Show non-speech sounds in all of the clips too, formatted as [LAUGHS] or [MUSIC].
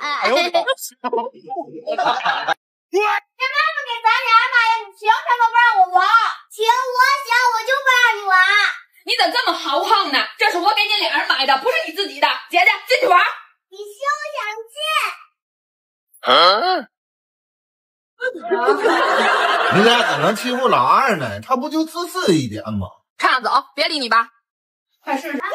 哎呦我的妈！干嘛不给咱俩买呀？你凭什么不让我玩？凭我想我就不让你玩。你怎么这么豪横呢？这是我给你俩人买的，不是你自己的。姐姐进去玩。你休想进！你俩怎能欺负老二呢？他不就自私一点吗？畅走，别理你爸。快试试。妈妈，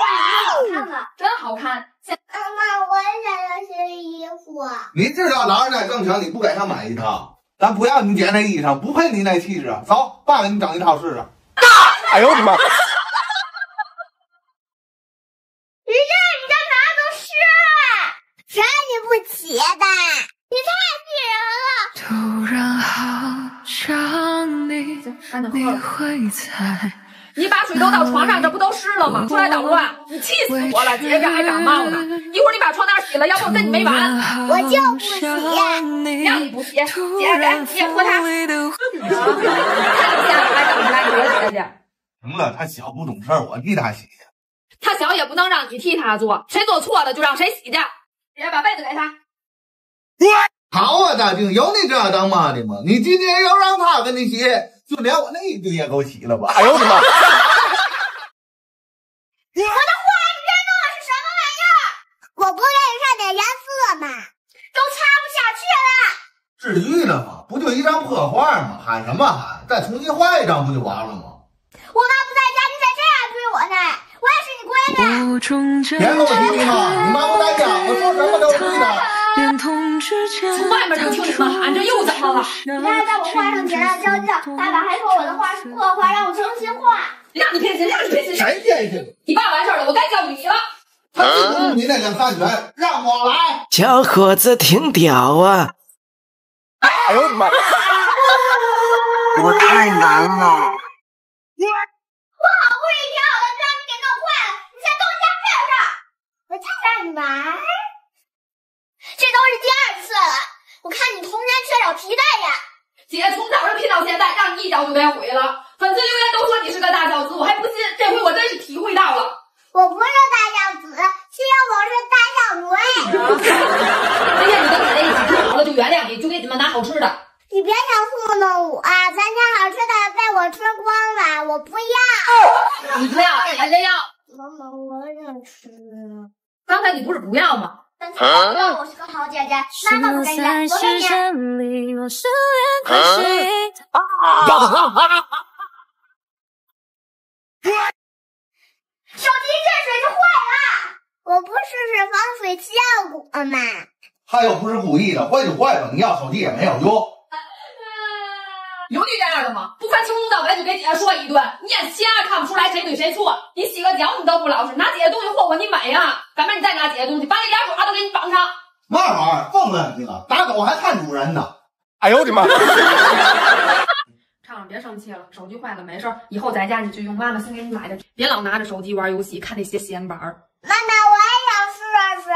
你好看了？真好看。妈妈，我也想要新衣服。你知道老二在挣钱，你不给他买一套，咱不要你姐那衣裳，不配你那气质。走，爸给你整一套试试。[LAUGHS] 哎呦我的妈！你。会在你把水都倒床上，这不都湿了吗？出来捣乱，你气死我了！姐这还感冒呢。一会儿你把床单洗了，要不我跟你没完。我就不洗让你不洗，姐姐你也喝它。你的看你家还等不来我姐姐。行了，他小不懂事儿，我替他洗。他小也不能让你替他做，谁做错了就让谁洗去。姐姐把被子给他。好啊，大静，有你这样当妈的吗？你今天要让他跟你洗，就连我那一堆也给我洗了吧。哎呦我的妈！我的画你这弄的是什么玩意儿？我不愿意上点颜色吗？都擦不下去了。至于了吗？不就一张破画吗？喊什么喊？再重新画一张不就完了吗？我妈不在家，你再这样对我呢？我也是你闺女。别跟我提你妈，你妈不在家，我说什么都是对的。从外面就听你们喊，这又怎么了？你看，在我画上点亮胶胶，爸爸还说我的画是破画，让我重新画。让你偏心，让你偏心。谁骗去？你爸完事儿了，我该教育你了。他就不是你那两三拳，让我来。小伙子挺屌啊！哎呦我的妈！我太难了。我好不容易挺好的，就让你给弄坏了，你才动一下配合上。我就让你玩，这都是第二次了。我看你童年缺少皮带呀。姐从早上拼到现在，让你一脚就给毁了。粉丝留言都说你是个大孝子，我还不信，这回我真是体会到了。我不是大孝子，是因为我是大孝女。今天你跟姐姐一起吃好了就原谅你，就给你们拿好吃的。你别想糊弄我啊！咱家好吃的被我吃光了，我不要。你不要，姐姐要。妈妈，我想吃。刚才你不是不要吗？但是我知道我是个好姐姐，妈妈不给你，我给你。里，我失恋快睡。手机进水就坏了，我不试试防水效果吗？他又不是故意的，坏就坏吧，你要手机也没有用。有你这样的吗？不分青红皂白就给姐姐说一顿，你眼瞎看不出来谁对谁错。你洗个脚你都不老实，拿姐姐东西霍霍你美呀！赶明儿你再拿姐姐东西，把你俩爪都给你绑上。嘛玩意儿？疯了你了！打狗还看主人呢。哎呦我的妈！畅畅别生气了，手机坏了没事儿，以后在家你就用妈妈新给你买的，别老拿着手机玩游戏，看那些闲玩儿。妈妈，我也想试试。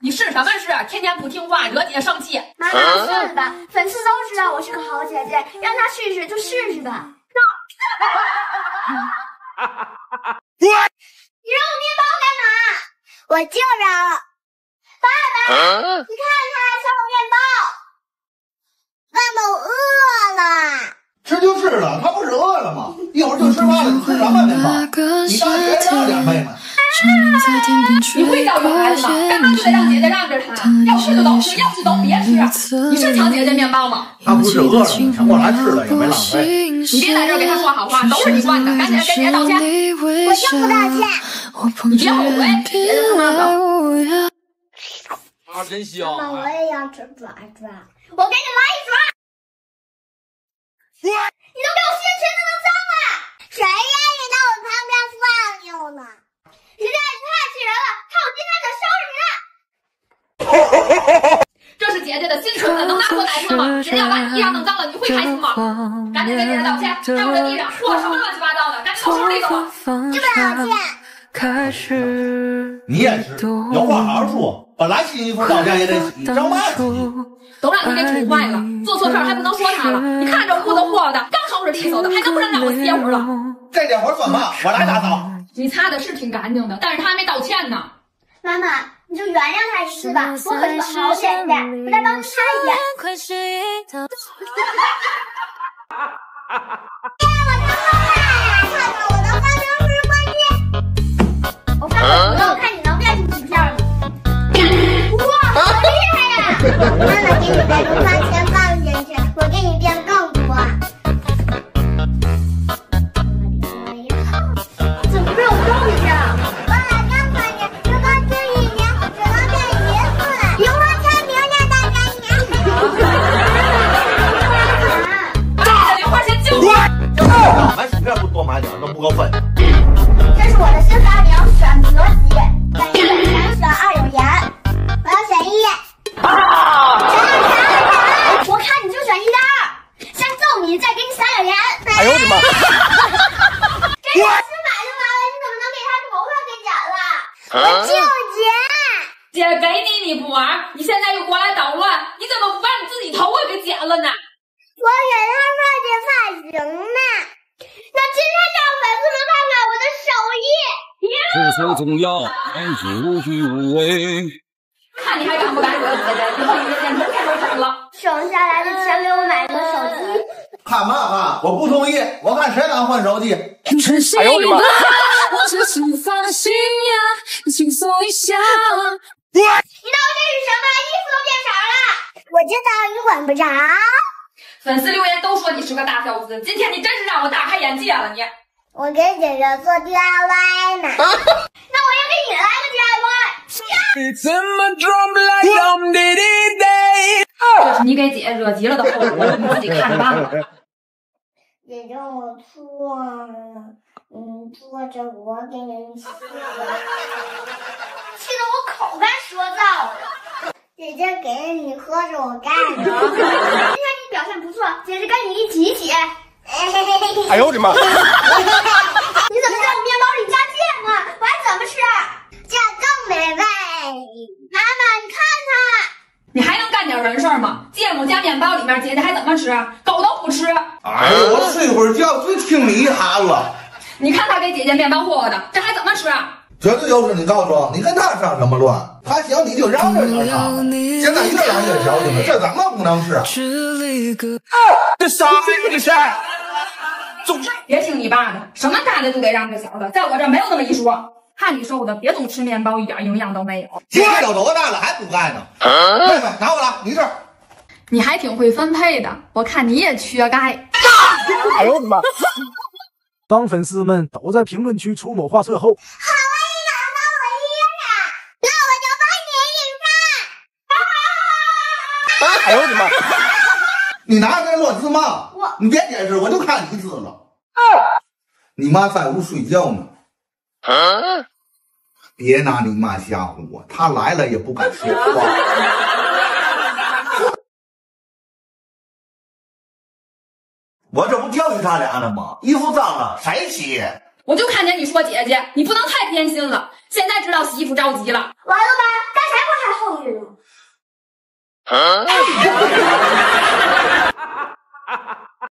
你试什么试？天天不听话，惹姐生气。妈妈，算了吧，粉丝都知道我是个好姐姐，让她试试就试试吧。[LAUGHS] 你让我面包干嘛？我就让。爸爸，你看他还抢我面包。爸爸，我饿了。吃就是了，他不是饿了吗？一会儿就吃饭了，你吃什么面包？你大学让点妹妹。你会教育孩子吗？干嘛就得让姐姐让着他？要吃就都吃，要吃都别吃。你是抢姐姐面包吗？他不是饿了吗？抢过来吃了也没浪费。你别在这儿给他说好话，都是你惯的，赶紧跟姐姐道歉。我就不道歉。你别后悔？啊，真香！妈妈，我也要吃爪爪。我给你来一爪。你都给我掀裙子弄脏了，谁愿意到我旁边放牛呢？你这也太气人了！看我今天可收拾你了！这是姐姐的新裙子，能拿错奶车吗？姐姐要把你衣裳弄脏了，你会开心吗？赶紧跟姐姐道歉，在我这地上和什么乱七八糟的，赶紧收拾这个吧。这不道歉。开始你也是，有话好好说。本来新衣服到家也得洗，着嘛洗？都让你给宠坏了，做错事儿还不能说他了。你看这屋子霍的，刚收拾着利索的，还能不能让我歇会儿了？这点活算嘛？我来打扫。你擦的是挺干净的，但是他还没道歉呢。妈妈，你就原谅他一次吧，我可是个好姐姐，我再帮你擦一遍。快是一道看看我看你能变出几片吗？哇，好厉害呀！妈妈给你的零花买薯片不多买点都不够分。这是我的新发明选择题，选一选选二有盐，我要选一。选二选二选二，我看你就选一的二，先揍你，再给你撒点盐。哎呦我的妈！这 [LAUGHS] 是我新买的娃娃，你怎么能给他头发给剪了？我就剪。姐给你你不玩，你现在又过来捣乱，你怎么不把你自己头发给剪了呢？我给他设计发型呢。那今天让粉丝们看看我的手艺。世俗总要爱之无惧无畏。看你还敢不敢惹姐姐？以后你的剪头发都整了。省下来的钱给我买个手机。看嘛看，我不同意，我看谁敢换手机。真心哎呦我的妈，[LAUGHS] 我只是放心呀，轻松一下。你知道这是什么？衣服都变色了。我知道，你管不着。粉丝留言都说你是个大孝子，今天你真是让我大开眼界了你。我给姐姐做 DIY 呢。那我也给你来个 DIY。It's in my drum like dum diddy day。这是你给姐姐惹急了的后果，你自己看着办吧。姐姐，我错了。你坐着，我给你洗。气得我口干舌燥的。姐姐给你喝着，我干着。[LAUGHS] 今天你表现不错，姐姐跟你一起洗。哎呦我的妈！你怎么知道你面包里加芥末？我还怎么吃？这样更美味。妈妈，你看看。你还能干点人事吗？芥末加面包里面，姐姐还怎么吃？狗都不吃。哎呦，我睡会儿觉就听你一喊了，你看他给姐姐面包霍霍的，这还怎么吃？绝对就是你告诉我，你跟他上什么乱？他行你就让着点他，现在越来越矫情了，这怎么不能是？只离个这啥呀这是？别听你爸的，什么大的就得让着小的，在我这儿没有那么一说。看你瘦的，别总吃面包，一点营养都没有。姐姐都多大了还不干呢？妹妹拿过来，你这儿。你还挺会分配的，我看你也缺钙。哎呦我的妈！[LAUGHS] 当粉丝们都在评论区出谋划策后，好啊，你想帮我噎着，那我就帮你引发。哎呦我的妈！你拿着那乱字嘛我，你别解释，我就看你字了。你妈在屋睡觉呢，别拿你妈吓唬我，她来了也不敢说话。我这不教育他俩呢吗？衣服脏了谁洗？我就看见你说姐姐，你不能太偏心了。现在知道洗衣服着急了，完了吧？刚才不还后悔呢？[LAUGHS]